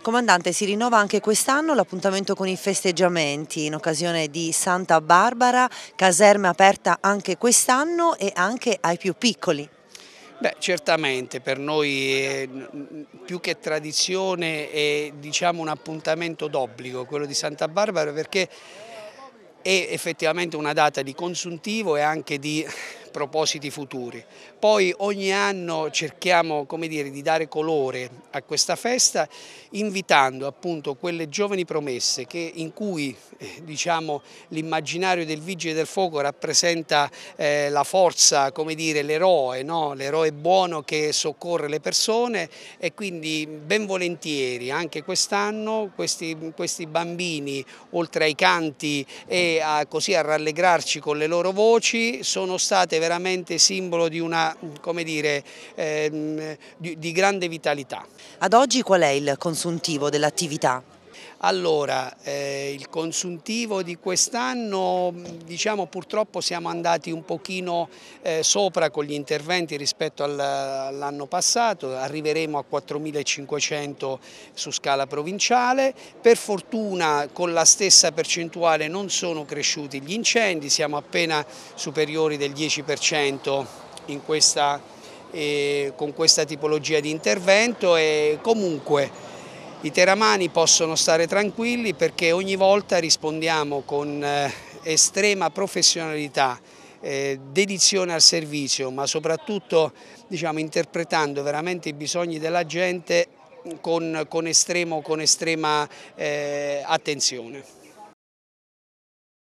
Comandante, si rinnova anche quest'anno l'appuntamento con i festeggiamenti in occasione di Santa Barbara, caserma aperta anche quest'anno e anche ai più piccoli. Beh, certamente per noi è, più che tradizione è diciamo, un appuntamento d'obbligo quello di Santa Barbara perché è effettivamente una data di consuntivo e anche di propositi futuri. Poi ogni anno cerchiamo dire, di dare colore a questa festa invitando appunto quelle giovani promesse che, in cui eh, diciamo, l'immaginario del Vigile del Fuoco rappresenta eh, la forza, come dire, l'eroe, no? l'eroe buono che soccorre le persone e quindi ben volentieri anche quest'anno questi, questi, bambini oltre ai canti e a, così a rallegrarci con le loro voci sono state veramente simbolo di una, come dire, ehm, di, di grande vitalità. Ad oggi qual è il consuntivo dell'attività? Allora, eh, il consuntivo di quest'anno, diciamo purtroppo siamo andati un pochino eh, sopra con gli interventi rispetto all'anno passato, arriveremo a 4.500 su scala provinciale, per fortuna con la stessa percentuale non sono cresciuti gli incendi, siamo appena superiori del 10% in questa, eh, con questa tipologia di intervento. E comunque i teramani possono stare tranquilli perché ogni volta rispondiamo con eh, estrema professionalità, eh, dedizione al servizio, ma soprattutto diciamo, interpretando veramente i bisogni della gente con, con, estremo, con estrema eh, attenzione.